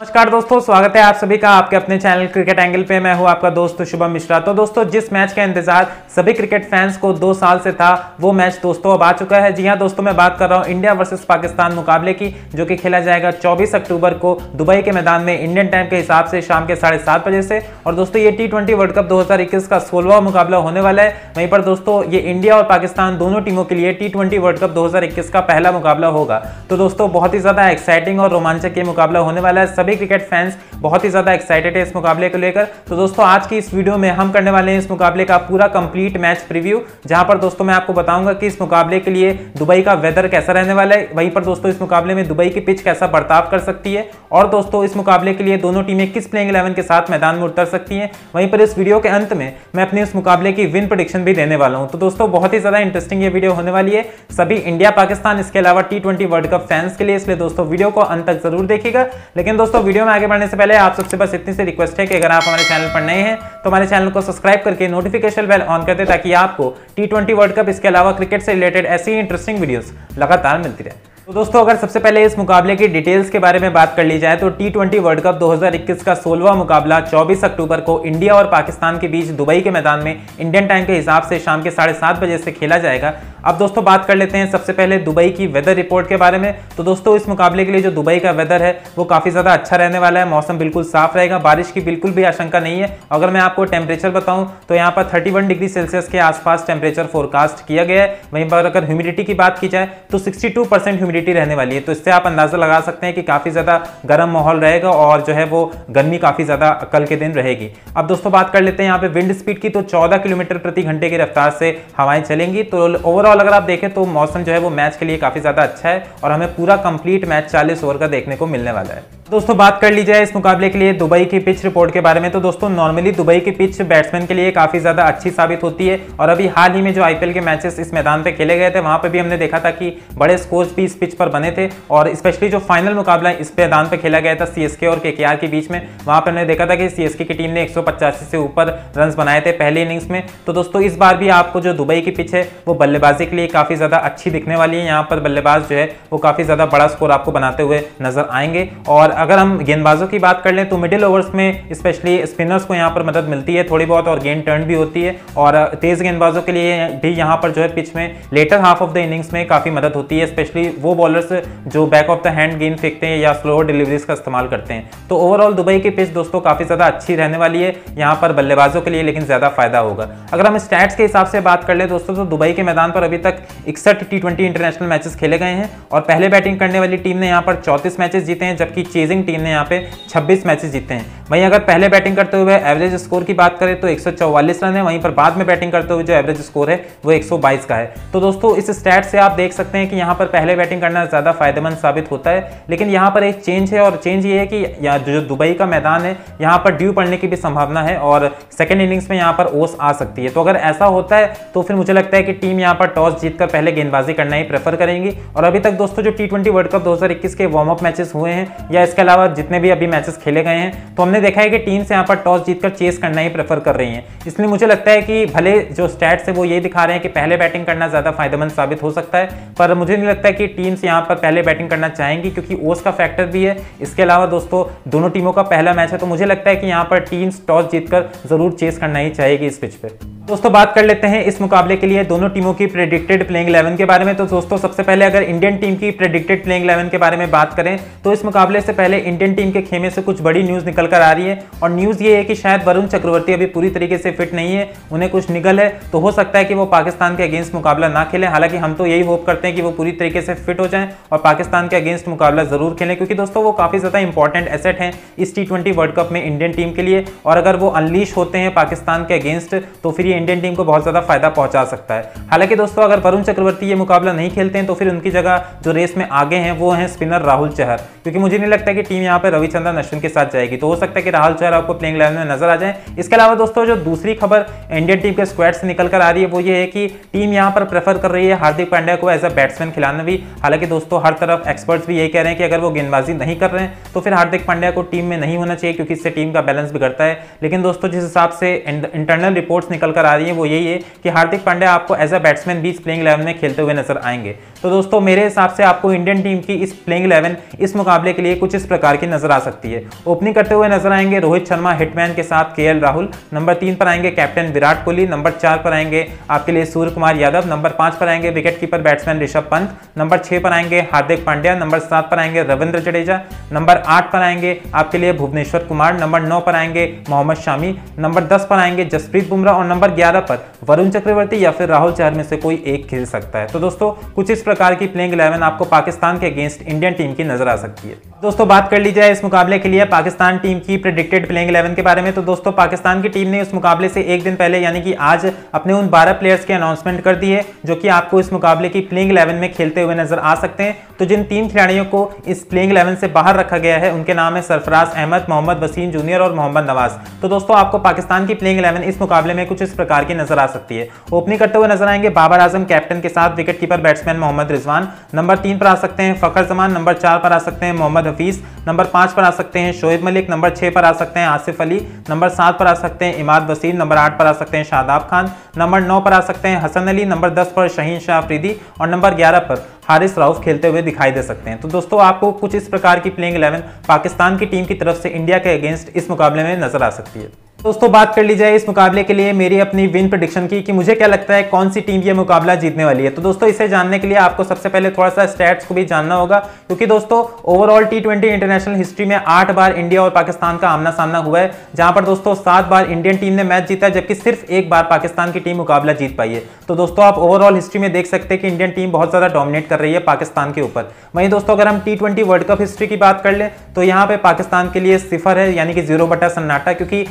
नमस्कार दोस्तों, स्वागत है आप सभी का आपके अपने चैनल क्रिकेट एंगल पे। मैं हूँ आपका दोस्त शुभम मिश्रा। तो दोस्तों, जिस मैच का इंतज़ार सभी क्रिकेट फैंस को दो साल से था, वो मैच दोस्तों अब आ चुका है। जी हाँ, दोस्तों, मैं बात कर रहा हूँ इंडिया वर्सेस पाकिस्तान मुकाबले की, जो कि खेला जाएगा 24 अक्टूबर को दुबई के मैदान में इंडियन टाइम के हिसाब से शाम के साढ़े बजे से। और दोस्तों, ये टी वर्ल्ड कप दो हज़ार इक्कीस का सोलवा मुकाबला होने वाला है। वहीं पर दोस्तों, ये इंडिया और पाकिस्तान दोनों टीमों के लिए टी वर्ल्ड कप दो हज़ार इक्कीस का पहला मुकाबला होगा। तो दोस्तों, बहुत ही ज़्यादा एक्साइटिंग और रोमांचक ये मुकाबला होने वाला है। सभी क्रिकेट फैंस बहुत ही ज़्यादा एक्साइटेड है इस मुकाबले को लेकर। तो दोस्तों, आज की इस वीडियो में हम करने वाले हैं इस मुकाबले का पूरा कंप्लीट मैच प्रीव्यू जहाँ पर दोस्तों मैं आपको बताऊँगा कि इस मुकाबले के लिए दुबई का वेदर कैसा रहने वाला है। वहीं पर दोस्तों, इस मुकाबले में दुबई की पिच कैसा बर्ताव कर सकती है और दोस्तों, इस मुकाबले के लिए दोनों टीमें किस प्लेइंग इलेवन के साथ मैदान में उतर सकती है। वहीं पर इस वीडियो के अंत में मैं अपने इस मुकाबले की विन प्रोडिक्शन भी देने वाला हूँ। तो दोस्तों, बहुत ही ज़्यादा इंटरेस्टिंग ये वीडियो होने वाली है। सभी इंडिया पाकिस्तान इसके अलावा टी वर्ल्ड कप फैंस के लिए इसलिए दोस्तों वीडियो को अंत तक ज़रूर देखिएगा। लेकिन दोस्तों वीडियो में आगे बढ़ने से पहले आप सबसे बस इतनी से रिक्वेस्ट है कि अगर आप हमारे चैनल पर नए हैं तो हमारे चैनल को सब्सक्राइब करके नोटिफिकेशन बेल ऑन कर दे ताकि आपको टी वर्ल्ड कप इसके अलावा क्रिकेट से रिलेटेड ऐसी इंटरेस्टिंग वीडियोस लगातार मिलती रहे। तो दोस्तों, अगर सबसे पहले इस मुकाबले की डिटेल्स के बारे में बात कर ली जाए तो टी ट्वेंटी वर्ल्ड कप 2021 का सोलवा मुकाबला 24 अक्टूबर को इंडिया और पाकिस्तान के बीच दुबई के मैदान में इंडियन टाइम के हिसाब से शाम के साढ़े सात बजे से खेला जाएगा। अब दोस्तों, बात कर लेते हैं सबसे पहले दुबई की वेदर रिपोर्ट के बारे में। तो दोस्तों, इस मुकाबले के लिए जो दुबई का वेदर है, वो काफ़ी ज़्यादा अच्छा रहने वाला है। मौसम बिल्कुल साफ़ रहेगा, बारिश की बिल्कुल भी आशंका नहीं है। अगर मैं आपको टेम्परेचर बताऊँ तो यहाँ पर 31 डिग्री सेल्सियस के आसपास टेम्परेचर फोरकास्ट किया गया है। वहीं पर अगर ह्यूमिडिटी की बात की जाए तो 62 परसेंट ह्यूमिडिटी रहने वाली है। तो इससे आप अंदाज़ा लगा सकते हैं कि काफ़ी ज़्यादा गर्म माहौल रहेगा और जो है वो गर्मी काफ़ी ज़्यादा कल के दिन रहेगी। अब दोस्तों बात कर लेते हैं यहाँ पे विंड स्पीड की। तो चौदह किलोमीटर प्रति घंटे की रफ्तार से हवाएँ चलेंगी। तो ओवरऑल अगर आप देखें तो मौसम जो है वो मैच के लिए काफ़ी ज़्यादा अच्छा है और हमें पूरा कंप्लीट मैच 40 ओवर का देखने को मिलने वाला है। दोस्तों, बात कर ली जाए इस मुकाबले के लिए दुबई की पिच रिपोर्ट के बारे में। तो दोस्तों, नॉर्मली दुबई की पिच बैट्समैन के लिए काफ़ी ज़्यादा अच्छी साबित होती है। और अभी हाल ही में जो आईपीएल के मैचेस इस मैदान पे खेले गए थे, वहाँ पे भी हमने देखा था कि बड़े स्कोर्स भी इस पिच पर बने थे। और स्पेशली जो फाइनल मुकाबला इस मैदान पर खेला गया था सीएसके और के के बीच में, वहाँ पर हमने देखा था कि सीएसके की टीम ने एक से ऊपर रन बनाए थे पहले इनिंग्स में। तो दोस्तों, इस बार भी आपको जो दुबई की पिच है, वो बल्लेबाजी के लिए काफ़ी ज़्यादा अच्छी दिखने वाली है। यहाँ पर बल्लेबाज जो है, वो काफ़ी ज़्यादा बड़ा स्कोर आपको बनाते हुए नज़र आएँगे। और अगर हम गेंदबाजों की बात कर लें तो मिडिल ओवर्स में स्पेशली स्पिनर्स को यहाँ पर मदद मिलती है, थोड़ी बहुत और गेंद टर्न भी होती है और तेज गेंदबाजों के लिए भी यहाँ पर जो है पिच में later half of the innings में काफ़ी मदद होती है स्पेशली वो बॉलर्स जो बैक ऑफ़ द हैंड गेंद फेंकते हैं या स्लो डिलीवरीज का इस्तेमाल करते हैं। तो ओवरऑल दुबई की पिच दोस्तों काफ़ी ज़्यादा अच्छी रहने वाली है यहाँ पर बल्लेबाजों के लिए, लेकिन ज़्यादा फ़ायदा होगा। अगर हम स्टैट्स के हिसाब से बात कर ले दोस्तों तो दुबई के मैदान पर अभी तक इकसठ टी इंटरनेशनल मैचेस खेले गए हैं और पहले बैटिंग करने वाली टीम ने यहाँ पर चौंतीस मैचेस जीते हैं, जबकि चेजिंग टीम ने यहाँ पे 26 मैचेस जीते हैं। वहीं अगर पहले बैटिंग करते हुए एवरेज स्कोर की बात करें तो 144 रन है, वहीं पर बाद में बैटिंग करते हुए जो एवरेज स्कोर है, वो 122 का है। तो दोस्तों, इस स्टैट से आप देख सकते हैं कि यहाँ पर पहले बैटिंग करना ज़्यादा फ़ायदेमंद साबित होता है, लेकिन यहाँ पर एक चेंज है और चेंज ये है कि जो दुबई का मैदान है, यहाँ पर ड्यू पड़ने की भी संभावना है और सेकेंड इनिंग्स में यहाँ पर ओस आ सकती है। तो अगर ऐसा होता है तो फिर मुझे लगता है कि टीम यहाँ पर टॉस जीतकर पहले गेंदबाजी करना ही प्रेफर करेंगी। और अभी तक दोस्तों, जो टी वर्ल्ड कप दो हज़ार इक्कीस के वार्म अप मैचेस हुए हैं, या इसके अलावा जितने भी अभी मैचेस खेले गए हैं तो हमने देखा है कि टीम्स यहाँ पर टॉस जीतकर चेस करना ही प्रेफर कर रही हैं। इसलिए मुझे लगता है कि भले जो स्टैट्स है, वो ये दिखा रहे हैं कि पहले बैटिंग करना ज़्यादा फ़ायदेमंद साबित हो सकता है, पर मुझे नहीं लगता है कि टीम्स यहाँ पर पहले बैटिंग करना चाहेंगी, क्योंकि ओस का फैक्टर भी है। इसके अलावा दोस्तों, दोनों टीमों का पहला मैच है तो मुझे लगता है कि यहाँ पर टीम्स टॉस जीतकर ज़रूर चेस करना ही चाहेगी इस पिच पर दोस्तों, बात कर लेते हैं इस मुकाबले के लिए। दोनों टीमों की प्रेडिक्टेड प्लेइंग 11 के बारे में। तो दोस्तों, सबसे पहले अगर इंडियन टीम की प्रेडिक्टेड प्लेइंग 11 के बारे में बात करें तो इस मुकाबले से पहले इंडियन टीम के खेमे से कुछ बड़ी न्यूज़ निकल कर आ रही है। और न्यूज़ ये है कि शायद वरुण चक्रवर्ती अभी पूरी तरीके से फिट नहीं है, उन्हें कुछ निकल है तो हो सकता है कि वो पाकिस्तान के अगेंस्ट मुकाबला ना खेले। हालाँकि हम तो यही होप करते हैं कि वो पूरी तरीके से फिट हो जाए और पाकिस्तान के अगेंस्ट मुकाबला ज़रूर खेलें, क्योंकि दोस्तों, वो काफ़ी ज़्यादा इंपॉर्टेंट एसेट है इस टी वर्ल्ड कप में इंडियन टीम के लिए। और अगर वो अनलीश होते हैं पाकिस्तान के अगेंस्ट तो फिर इंडियन टीम को बहुत ज़्यादा फ़ायदा पहुँचा सकता है। हालाँकि दोस्तों, अगर वरुण चक्रवर्ती ये मुकाबला नहीं खेलते हैं तो फिर उनकी जगह जो रेस में आगे हैं, वो हैं स्पिनर राहुल चहर। क्योंकि मुझे नहीं लगता कि टीम यहाँ पर रविचंद्रन अश्विन के साथ जाएगी। तो हो सकता है कि राहुल चहर आपको प्लेइंग इलेवन में नज़र आ जाए। इसके अलावा दोस्तों, जो दूसरी खबर इंडियन टीम के स्क्वाड से निकल कर आ रही है, वो ये है कि टीम यहाँ पर प्रेफर कर रही है हार्दिक पांड्या को एज अ बैट्समैन खिलाना भी। हालाँकि दोस्तों, हर तरफ़ एक्सपर्ट्स भी यही कह रहे हैं कि अगर वो गेंदबाजी नहीं कर रहे हैं तो फिर हार्दिक पांड्या को टीम में नहीं होना चाहिए, क्योंकि इससे टीम का बैलेंस बिगड़ता है। लेकिन दोस्तों, जिस हिसाब से इंटरनल रिपोर्ट्स निकल कर आ रही है, वो यही है कि हार्दिक पांड्या आपको एज अ बैट्समैन बीच प्लेइंग इलेवन में खेलते हुए नज़र आएँगे। तो दोस्तों, मेरे हिसाब से आपको इंडियन टीम की इस प्लेइंग इलेवन इस मुकाबले के लिए कुछ इस प्रकार की नज़र आ सकती है। ओपनिंग करते हुए नज़र आएँगे रोहित शर्मा हिटमैन के साथ केएल राहुल नंबर तीन पर आएँगे कैप्टन विराट कोहली। नंबर चार पर आएँगे आपके लिए सूर्य कुमार यादव। नंबर पाँच पर आएँगे wicket batsman Rishabh Pant. Number छह पर आएँगे हार्दिक पांड्या। नंबर सात पर आएँगे रविंद्र जडेजा। नंबर आठ पर आएँगे आपके लिए भुवनेश्वर कुमार। नंबर नौ पर आएँगे मोहम्मद शामी। नंबर दस पर आएँगे जसप्रीत बुमराह। और नंबर ग्यारह पर वरुण चक्रवर्ती या फिर राहुल चहर में से कोई एक खेल सकता है। तो दोस्तों, कुछ इस प्रकार की प्लेइंग इलेवन आपको पाकिस्तान के अगेंस्ट इंडियन टीम की नज़र आ सकती है। दोस्तों, बात कर ली जाए इस मुकाबले के लिए पाकिस्तान टीम की प्रिडिक्टेड प्लेइंग इलेवन के बारे में। तो दोस्तों, पाकिस्तान की टीम ने इस मुकाबले से एक दिन पहले यानी कि आज अपने उन 12 प्लेयर्स की अनाउंसमेंट कर दी है, जो कि आपको इस मुकाबले की प्लेइंग इलेवन में खेलते हुए नज़र आ सकते हैं। तो जिन तीन खिलाड़ियों को इस प्लेइंग इलेवन से बाहर रखा गया है, उनके नाम है सरफराज अहमद, मोहम्मद वसीम जूनियर और मोहम्मद नवाज़। तो दोस्तों, आपको पाकिस्तान की प्लेइंग इलेवन इस मुकाबले में कुछ इस प्रकार की नज़र आ सकती है। ओपनिंग करते हुए नज़र आएँगे बाबर आज़म कैप्टन के साथ wicket keeper batsman Mohammad Rizwan. Number तीन पर आ सकते हैं फखर जमान नंबर चार पर आ सकते हैं मोहम्मद हफीज। नंबर पाँच पर आ सकते हैं शोएब मलिक नंबर छह पर आ सकते हैं आसिफ अली। नंबर सात पर आ सकते हैं इमाद वसीम नंबर आठ पर आ सकते हैं शादाब खान। नंबर नौ पर आ सकते हैं हसन अली नंबर दस पर शहीन शाह अफरीदी और नंबर ग्यारह पर हारिस राउफ खेलते हुए दिखाई दे सकते हैं। तो दोस्तों, आपको कुछ इस प्रकार की प्लेइंग इलेवन पाकिस्तान की टीम की तरफ़ से इंडिया के अगेंस्ट इस मुकाबले में नज़र आ सकती है। दोस्तों, बात कर ली जाए इस मुकाबले के लिए मेरी अपनी विन प्रडिक्शन की कि मुझे क्या लगता है कौन सी टीम ये मुकाबला जीतने वाली है। तो दोस्तों, इसे जानने के लिए आपको सबसे पहले थोड़ा सा स्टैट्स को भी जानना होगा, क्योंकि दोस्तों ओवरऑल टी इंटरनेशनल हिस्ट्री में आठ बार इंडिया और पाकिस्तान का आमना सामना हुआ है, जहाँ पर दोस्तों सात बार इंडियन टीम ने मैच जीता है, जबकि सिर्फ़ एक बार पाकिस्तान की टीम मुकाबला जीत पाई है। तो दोस्तों, आप ओवरऑल हिस्ट्री में देख सकते हैं कि इंडियन टीम बहुत ज़्यादा डोमिनेट कर रही है पाकिस्तान के ऊपर। वहीं दोस्तों, अगर हम टी वर्ल्ड कप हिस्ट्री की बात कर ले तो यहाँ पे पाकिस्तान के लिए सिफर है, यानी कि ज़ीरो बटा सन्नाटा, क्योंकि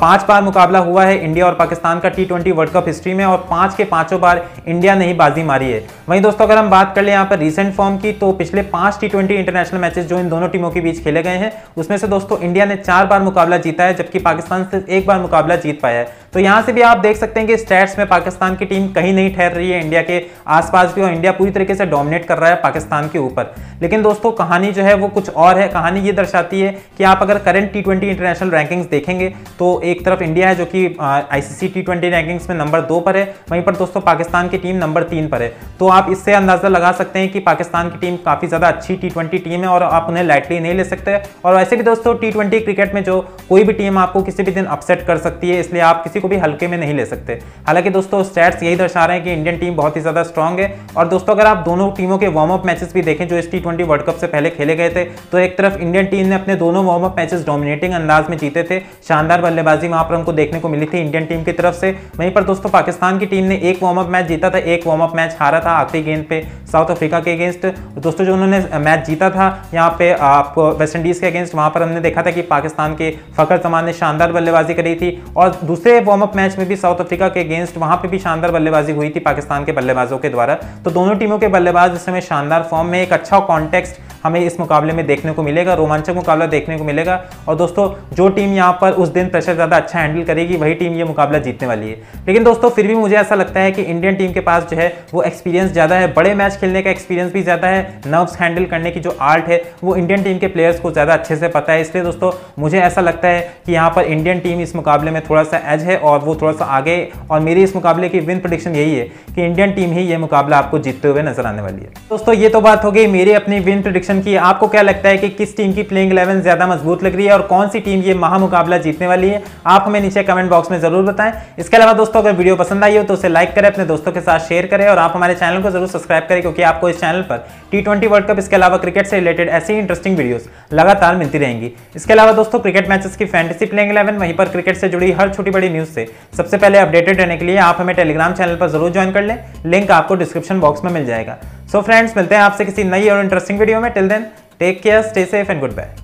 पाँच बार मुकाबला हुआ है इंडिया और पाकिस्तान का T twenty World Cup history में और पाँच के पाँचों बार इंडिया ने ही बाजी मारी है। वहीं दोस्तों, अगर हम बात कर ले यहाँ पर रिसेंट फॉर्म की तो पिछले पाँच टी ट्वेंटी इंटरनेशनल मैचेस जो इन दोनों टीमों के बीच खेले गए हैं, उसमें से दोस्तों, इंडिया ने चार बार मुकाबला जीता है, जबकि पाकिस्तान सिर्फ़ एक बार मुकाबला जीत पाया है। तो यहाँ से भी आप देख सकते हैं कि स्टैट्स में पाकिस्तान की टीम कहीं नहीं ठहर रही है इंडिया के आसपास भी, और इंडिया पूरी तरीके से डोमिनेट कर रहा है पाकिस्तान के ऊपर। लेकिन दोस्तों, कहानी जो है वो कुछ और है। कहानी ये दर्शाती है कि आप अगर करंट टी इंटरनेशनल रैंकिंग्स देखेंगे तो एक तरफ़ इंडिया है जो कि आईसीसी टी ट्वेंटी रैंकिंग्स में नंबर दो पर है। वहीं पर दोस्तों, पाकिस्तान की टीम नंबर तीन पर है। तो आप इससे अंदाज़ा लगा सकते हैं कि पाकिस्तान की टीम काफ़ी ज़्यादा अच्छी टी टीम है, और आप उन्हें लाइटली नहीं ले सकते। और वैसे भी दोस्तों टी क्रिकेट में जो कोई भी टीम आपको किसी भी दिन अपसेट कर सकती है, इसलिए आप किसी को भी हल्के में नहीं ले सकते। हालाँकि दोस्तों स्टैट्स यही दर्शा रहे हैं कि इंडियन टीम बहुत ही ज़्यादा स्ट्रॉन्ग है। और दोस्तों, अगर आप दोनों टीमों के वार्म अप मैचेस भी देखें, जो इस टी वर्ल्ड कप से पहले खेले गए थे तो एक तरफ़ इंडियन टीम ने अपने दोनों वार्म अप मैचेस डोमिनेटिंग अंदाज में जीते थे। शानदार बल्लेबाजी वहाँ पर हमको देखने को मिली थी इंडियन टीम की तरफ़ से। वहीं पर दोस्तों, पाकिस्तान की टीम ने एक वार्म अप मैच जीता था, एक वार्म अप मैच हारा था आखिरी गेंद पे साउथ अफ्रीका के अगेंस्ट दोस्तों, जो उन्होंने मैच जीता था, यहाँ पे आपको वेस्ट इंडीज के अगेंस्ट वहाँ पर हमने देखा था कि पाकिस्तान के फकर जमान ने शानदार बल्लेबाजी करी थी। और दूसरे वार्म अप मैच में भी साउथ अफ्रीका के अगेंस्ट वहाँ पे भी शानदार बल्लेबाजी हुई थी, पाकिस्तान के बल्लेबाजों के द्वारा। तो दोनों टीमों के बल्लेबाज इस समय शानदार फॉर्म में एक अच्छा कॉन्टेक्स्ट हमें इस मुकाबले में देखने को मिलेगा, रोमांचक मुकाबला देखने को मिलेगा। और दोस्तों, जो टीम यहाँ पर उस दिन प्रेशर ज़्यादा अच्छा हैंडल करेगी, वही टीम ये मुकाबला जीतने वाली है। लेकिन दोस्तों, फिर भी मुझे ऐसा लगता है कि इंडियन टीम के पास जो है, वो एक्सपीरियंस ज़्यादा है। बड़े मैच खेलने का एक्सपीरियंस भी ज़्यादा है। नर्व्स हैंडल करने की जो आर्ट है, वो इंडियन टीम के प्लेयर्स को ज़्यादा अच्छे से पता है। इसलिए दोस्तों, मुझे ऐसा लगता है कि यहाँ पर इंडियन टीम इस मुकाबले में थोड़ा सा एज है और वो थोड़ा सा आगे और मेरी इस मुकाबले की विन प्रोडिक्शन यही है कि इंडियन टीम ही ये मुकाबला आपको जीतते हुए नज़र आने वाली है। दोस्तों, ये तो बात हो गई मेरी अपनी विन प्रोडिक्शन की, आपको क्या लगता है कि किस टीम की प्लेइंग इलेवन ज़्यादा मज़बूत लग रही है और कौन सी टीम ये महा मुकाबला जीतने वाली है? आप हमें नीचे कमेंट बॉक्स में ज़रूर बताएँ। इसके अलावा दोस्तों, अगर वीडियो पसंद आई हो तो उसे लाइक करें, अपने दोस्तों के साथ शेयर करें और आप हमारे चैनल को ज़रूर सब्सक्राइब करें क्योंकि आपको इस चैनल पर टी ट्वेंटी वर्ल्ड कप इसके अलावा क्रिकेट से रिलेटेड ऐसी इंटरेस्टिंग वीडियोस लगातार मिलती रहेंगी। इसके अलावा दोस्तों क्रिकेट मैचेस की फैंटेसी प्लेइंग इलेवन वहीं पर क्रिकेट से जुड़ी हर छोटी बड़ी न्यूज़ से सबसे पहले अपडेटेड रहने के लिए आप हमें टेलीग्राम चैनल पर ज़रूर ज्वाइन कर लें। लिंक आपको डिस्क्रिप्शन बॉक्स में मिल जाएगा। सो so फ्रेंड्स मिलते हैं आपसे किसी नई और इंटरेस्टिंग वीडियो में. Till then take care stay safe and good bye